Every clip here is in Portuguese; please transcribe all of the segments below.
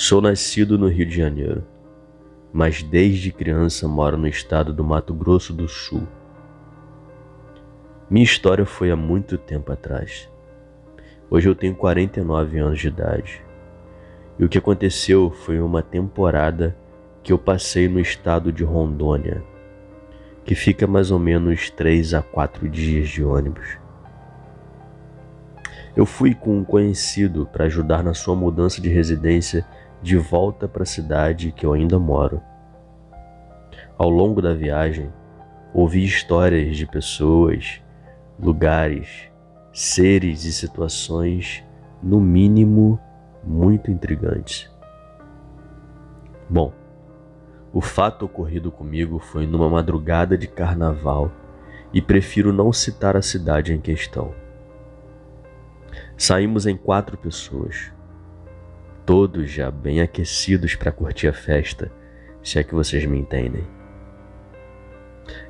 Sou nascido no Rio de Janeiro, mas desde criança moro no estado do Mato Grosso do Sul. Minha história foi há muito tempo atrás. Hoje eu tenho 49 anos de idade. E o que aconteceu foi uma temporada que eu passei no estado de Rondônia, que fica mais ou menos 3 a 4 dias de ônibus. Eu fui com um conhecido para ajudar na sua mudança de residência de volta para a cidade que eu ainda moro. Ao longo da viagem, ouvi histórias de pessoas lugares, seres e situações, no mínimo, muito intrigantes. Bom, o fato ocorrido comigo foi numa madrugada de carnaval e prefiro não citar a cidade em questão. Saímos em quatro pessoas, todos já bem aquecidos para curtir a festa, se é que vocês me entendem.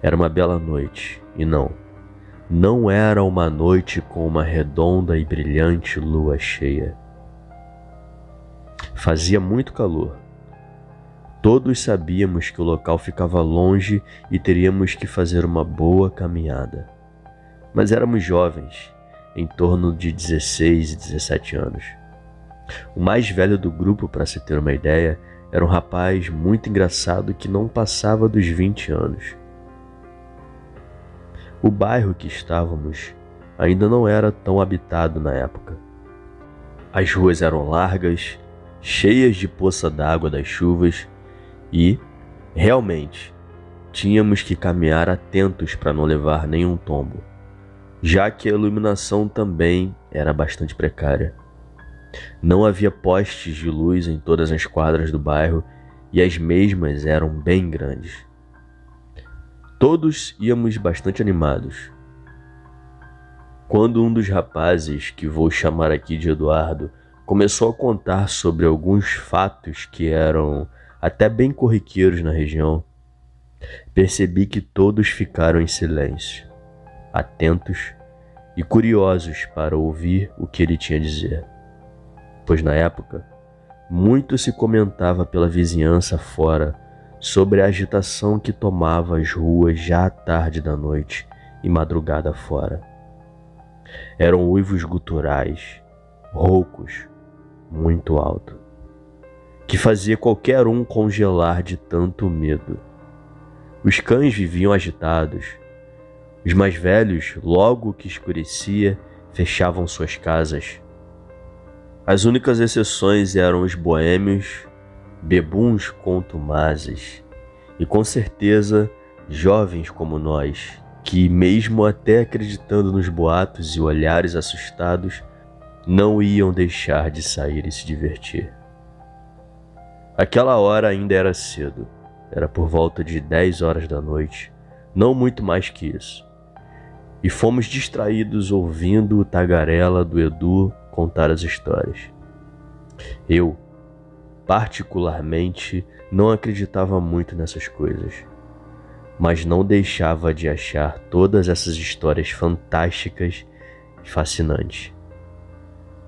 Era uma bela noite e não, não era uma noite com uma redonda e brilhante lua cheia. Fazia muito calor. Todos sabíamos que o local ficava longe e teríamos que fazer uma boa caminhada. Mas éramos jovens, em torno de 16 e 17 anos. O mais velho do grupo, para se ter uma ideia, era um rapaz muito engraçado que não passava dos 20 anos. O bairro que estávamos ainda não era tão habitado na época. As ruas eram largas, cheias de poça d'água das chuvas e, realmente, tínhamos que caminhar atentos para não levar nenhum tombo, já que a iluminação também era bastante precária. Não havia postes de luz em todas as quadras do bairro e as mesmas eram bem grandes. Todos íamos bastante animados. Quando um dos rapazes, que vou chamar aqui de Eduardo, começou a contar sobre alguns fatos que eram até bem corriqueiros na região, percebi que todos ficaram em silêncio, atentos e curiosos para ouvir o que ele tinha a dizer. Pois na época, muito se comentava pela vizinhança fora sobre a agitação que tomava as ruas já à tarde da noite e madrugada fora. Eram uivos guturais, roucos, muito alto, que fazia qualquer um congelar de tanto medo. Os cães viviam agitados. Os mais velhos, logo que escurecia, fechavam suas casas. As únicas exceções eram os boêmios bebuns contumazes e com certeza jovens como nós, que, mesmo até acreditando nos boatos e olhares assustados, não iam deixar de sair e se divertir. Aquela hora ainda era cedo, era por volta de 10 horas da noite, não muito mais que isso. E fomos distraídos ouvindo o tagarela do Edu contar as histórias. Eu, particularmente, não acreditava muito nessas coisas, mas não deixava de achar todas essas histórias fantásticas e fascinantes.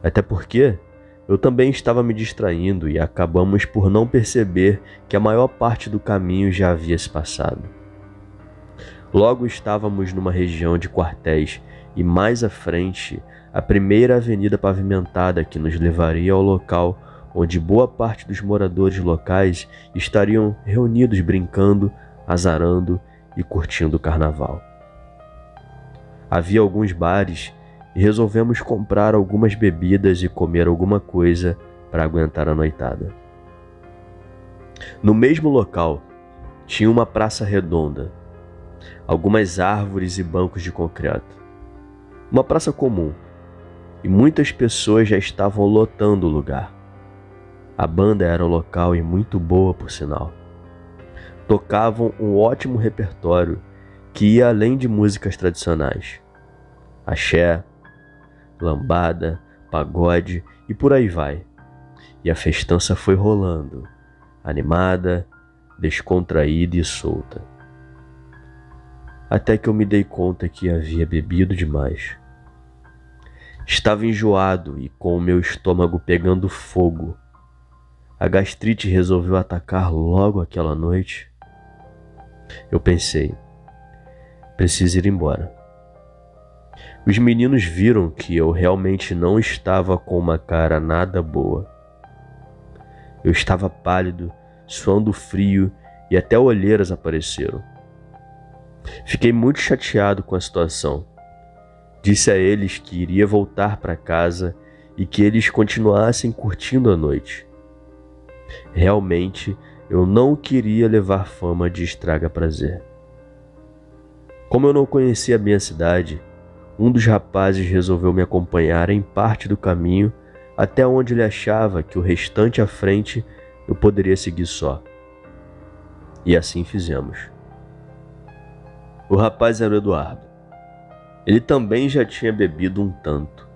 Até porque eu também estava me distraindo e acabamos por não perceber que a maior parte do caminho já havia se passado. Logo estávamos numa região de quartéis e mais à frente a primeira avenida pavimentada que nos levaria ao local onde boa parte dos moradores locais estariam reunidos brincando, azarando e curtindo o carnaval. Havia alguns bares e resolvemos comprar algumas bebidas e comer alguma coisa para aguentar a noitada. No mesmo local tinha uma praça redonda, algumas árvores e bancos de concreto. Uma praça comum, e muitas pessoas já estavam lotando o lugar. A banda era local e muito boa, por sinal. Tocavam um ótimo repertório que ia além de músicas tradicionais. Axé, lambada, pagode e por aí vai. E a festança foi rolando, animada, descontraída e solta. Até que eu me dei conta que havia bebido demais. Estava enjoado e com o meu estômago pegando fogo A gastrite resolveu atacar logo aquela noite. Eu pensei, preciso ir embora. Os meninos viram que eu realmente não estava com uma cara nada boa. Eu estava pálido, suando frio e até olheiras apareceram. Fiquei muito chateado com a situação. Disse a eles que iria voltar para casa e que eles continuassem curtindo a noite. Realmente, eu não queria levar fama de estraga prazer. Como eu não conhecia a cidade, um dos rapazes resolveu me acompanhar em parte do caminho até onde ele achava que o restante à frente eu poderia seguir só. E assim fizemos. O rapaz era o Eduardo. Ele também já tinha bebido um tanto,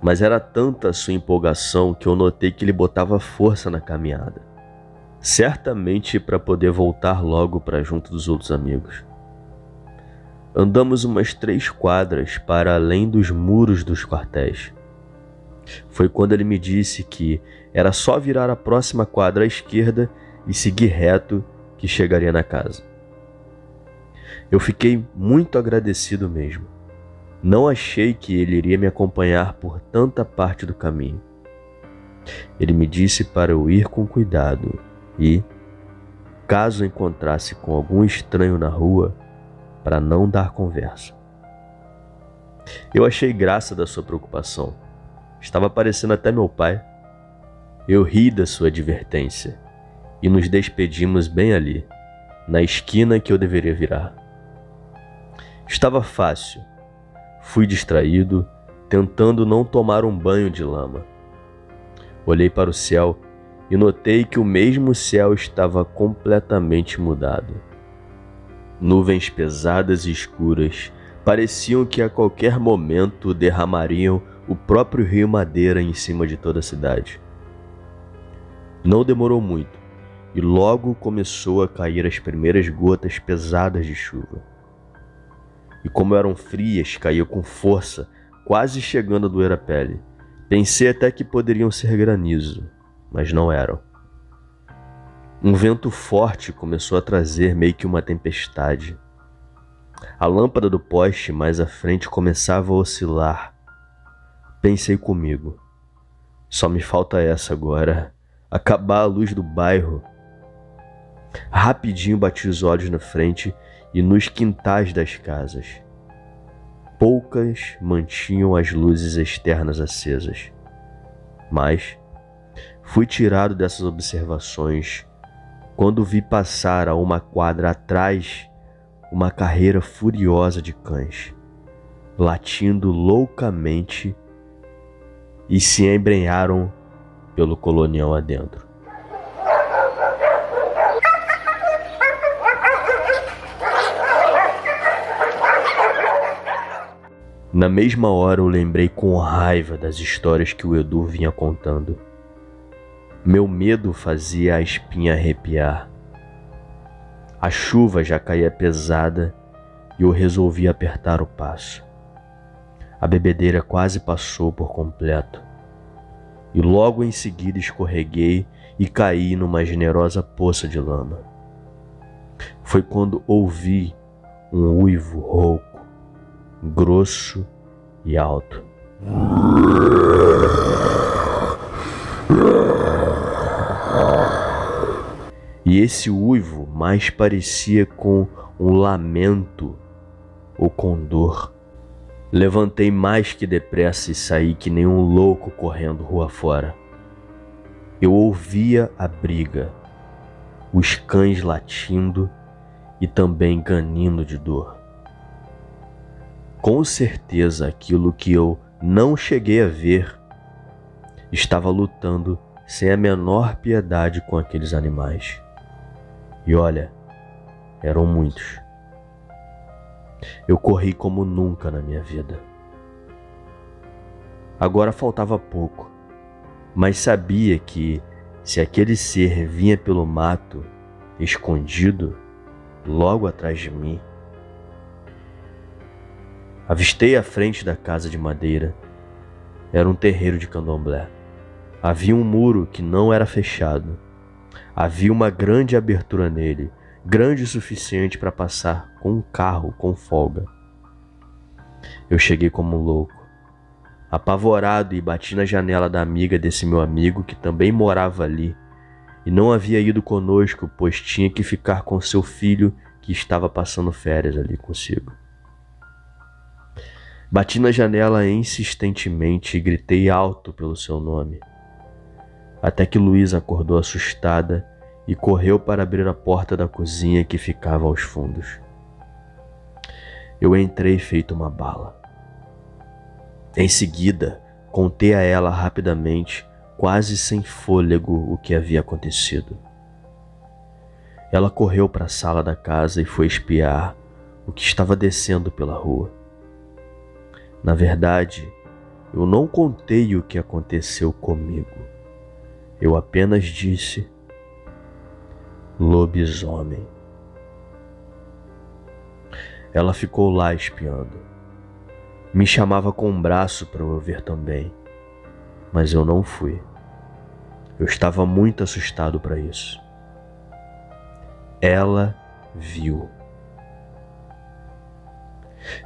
mas era tanta a sua empolgação que eu notei que ele botava força na caminhada, certamente para poder voltar logo para junto dos outros amigos. Andamos umas três quadras para além dos muros dos quartéis. Foi quando ele me disse que era só virar a próxima quadra à esquerda e seguir reto que chegaria na casa. Eu fiquei muito agradecido mesmo. Não achei que ele iria me acompanhar por tanta parte do caminho. Ele me disse para eu ir com cuidado e, caso encontrasse com algum estranho na rua, para não dar conversa. Eu achei graça da sua preocupação. Estava parecendo até meu pai. Eu ri da sua advertência e nos despedimos bem ali, na esquina que eu deveria virar. Estava fácil. Fui distraído, tentando não tomar um banho de lama. Olhei para o céu e notei que o mesmo céu estava completamente mudado. Nuvens pesadas e escuras pareciam que a qualquer momento derramariam o próprio rio Madeira em cima de toda a cidade. Não demorou muito e logo começou a cair as primeiras gotas pesadas de chuva. E como eram frias, caiu com força, quase chegando a doer a pele. Pensei até que poderiam ser granizo, mas não eram. Um vento forte começou a trazer meio que uma tempestade. A lâmpada do poste mais à frente começava a oscilar. Pensei comigo. Só me falta essa agora. Acabar a luz do bairro. Rapidinho bati os olhos na frente e nos quintais das casas. Poucas mantinham as luzes externas acesas. Mas fui tirado dessas observações quando vi passar a uma quadra atrás uma carreira furiosa de cães, latindo loucamente e se embrenharam pelo colonial adentro. Na mesma hora eu lembrei com raiva das histórias que o Edu vinha contando. Meu medo fazia a espinha arrepiar. A chuva já caía pesada e eu resolvi apertar o passo. A bebedeira quase passou por completo. E logo em seguida escorreguei e caí numa generosa poça de lama. Foi quando ouvi um uivo rouco, grosso e alto. E esse uivo mais parecia com um lamento ou com dor. Levantei mais que depressa e saí que nem um louco correndo rua fora. Eu ouvia a briga, os cães latindo e também ganindo de dor. Com certeza aquilo que eu não cheguei a ver estava lutando sem a menor piedade com aqueles animais. E olha, eram muitos. Eu corri como nunca na minha vida. Agora faltava pouco, mas sabia que se aquele ser vinha pelo mato, escondido, logo atrás de mim, avistei a frente da casa de madeira. Era um terreiro de candomblé. Havia um muro que não era fechado. Havia uma grande abertura nele, grande o suficiente para passar com um carro com folga. Eu cheguei como um louco, apavorado e bati na janela da amiga desse meu amigo que também morava ali e não havia ido conosco, pois tinha que ficar com seu filho que estava passando férias ali consigo. Bati na janela insistentemente e gritei alto pelo seu nome. Até que Luísa acordou assustada e correu para abrir a porta da cozinha que ficava aos fundos. Eu entrei feito uma bala. Em seguida, contei a ela rapidamente quase sem fôlego o que havia acontecido. Ela correu para a sala da casa e foi espiar o que estava descendo pela rua. Na verdade, eu não contei o que aconteceu comigo. Eu apenas disse: lobisomem. Ela ficou lá espiando. Me chamava com um braço para eu ver também, mas eu não fui. Eu estava muito assustado para isso. Ela viu.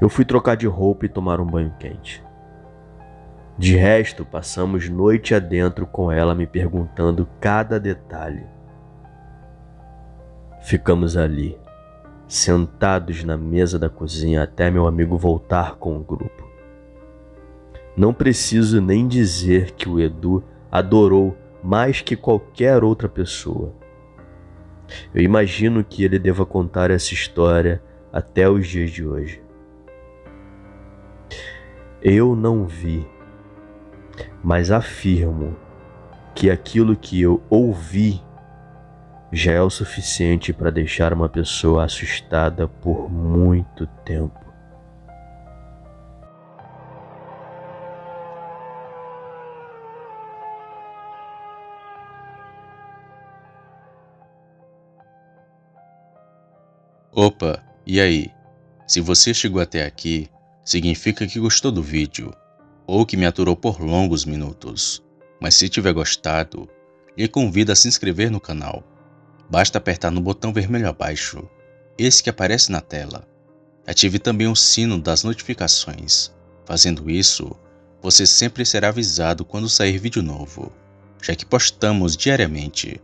Eu fui trocar de roupa e tomar um banho quente. De resto, passamos noite adentro com ela me perguntando cada detalhe. Ficamos ali, sentados na mesa da cozinha até meu amigo voltar com o grupo. Não preciso nem dizer que o Edu adorou mais que qualquer outra pessoa. Eu imagino que ele deva contar essa história até os dias de hoje. Eu não vi, mas afirmo que aquilo que eu ouvi já é o suficiente para deixar uma pessoa assustada por muito tempo. Opa, e aí? Se você chegou até aqui, significa que gostou do vídeo ou que me aturou por longos minutos. Mas se tiver gostado, lhe convido a se inscrever no canal. Basta apertar no botão vermelho abaixo, esse que aparece na tela. Ative também o sino das notificações. Fazendo isso, você sempre será avisado quando sair vídeo novo, já que postamos diariamente.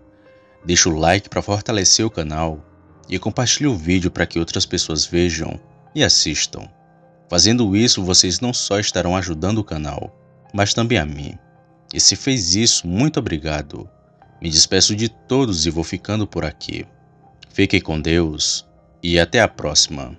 Deixe o like para fortalecer o canal e compartilhe o vídeo para que outras pessoas vejam e assistam. Fazendo isso, vocês não só estarão ajudando o canal, mas também a mim. E se fez isso, muito obrigado. Me despeço de todos e vou ficando por aqui. Fiquem com Deus e até a próxima.